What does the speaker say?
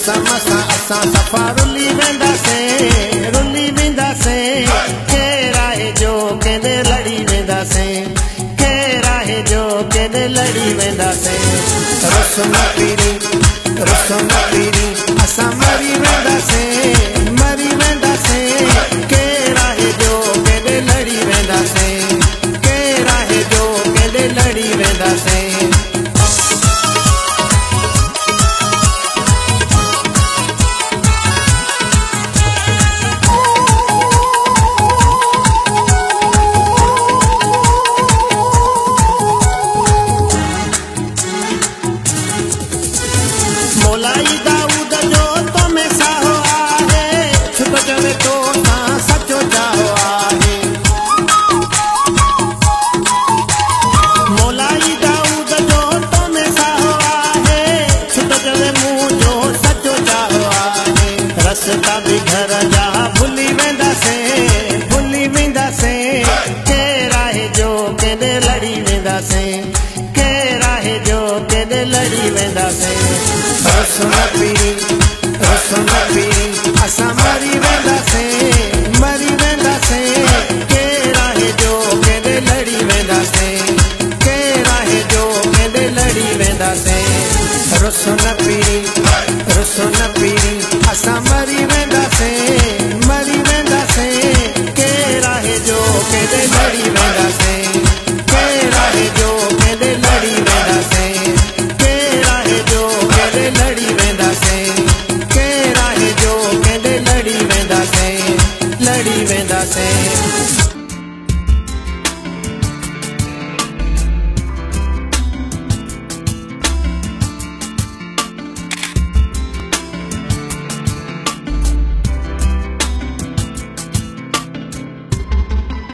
मसा सां असां सफ़ा रुली वेंदासीं रुली वेंदासीं केरु आहे जो कंहिंजे लड़ी वेंदासीं केरु आहे जो कंहिंजे लड़ी वेंदासीं रुसो पीरी पीड़ी पीरी असां मरी वेंदासीं مري وينداسين مري وينداسين ڪير آهي جو ڪنهن جي لڙي وينداسين ڪير آهي جو ڪنهن جي لڙي وينداسين رسو نه پيڙهي رسو نه پيڙهي اسان مري وينداسين y véndase.